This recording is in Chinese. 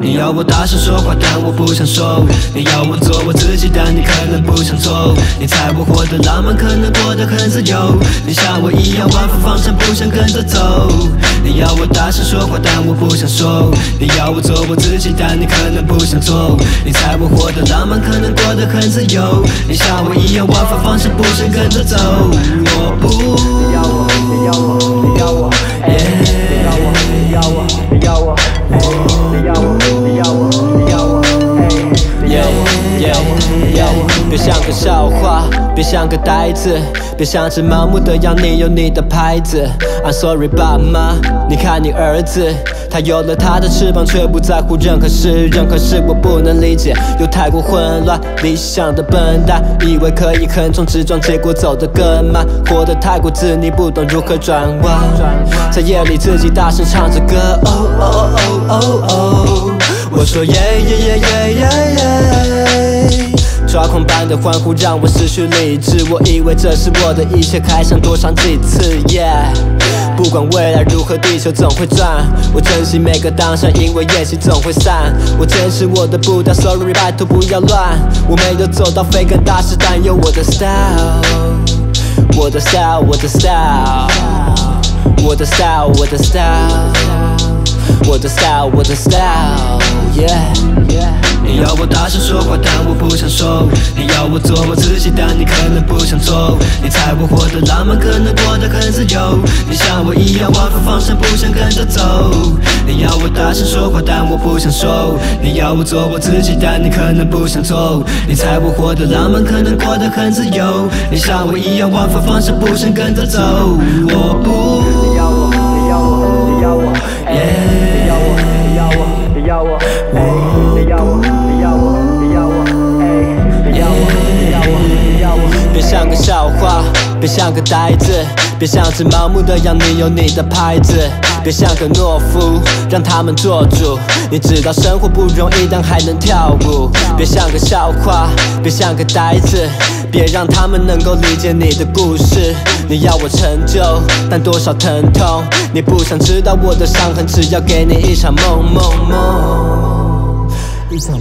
你要我大声说话，但我不想说。你要我做我自己，但你可能不想做。你猜我活得浪漫，可能过得很自由。你像我一样忘方向，不想跟着走。你要我大声说话，但我不想说。你要我做我自己，但你可能不想做。你猜我活得浪漫，可能过得很自由。你像我一样忘方向，不想跟着走。我不。你要我，你要我，话，别像个呆子，别像只盲目的要你有你的牌子。I'm sorry，爸妈，你看你儿子，他有了他的翅膀，却不在乎任何事，任何事我不能理解，又太过混乱。理想的笨蛋，以为可以横冲直撞，结果走得更慢，活得太过自溺，不懂如何转弯。在夜里自己大声唱着歌，哦哦哦哦哦，我说耶耶耶耶耶耶。的欢呼让我失去理智，我以为这是我的一切，还想多尝几次。Yeah，不管未来如何，地球总会转。我珍惜每个当下，因为宴席总会散。我坚持我的步调，Sorry，拜托不要乱。我没有走到飞更大师，但有我的 style，我的 style，我的 style，我的 style，我的 style，我的 style，我的 style，Yeah。你要我大声说话，但我不想说。你要我做我自己，但你可能不想做。你猜我活得浪漫，可能过得很自由。你像我一样忘方向，不想跟着走。你要我大声说话，但我不想说。你要我做我自己，但你可能不想做。你猜我活得浪漫，可能过得很自由。你像我一样忘方向，不想跟着走。我不。别像个呆子，别像只盲目的羊你有你的牌子，别像个懦夫，让他们做主。你知道生活不容易，但还能跳舞。别像个笑话，别像个呆子，别让他们能够理解你的故事。你要我成就，但多少疼痛？你不想知道我的伤痕，只要给你一场梦梦梦，一场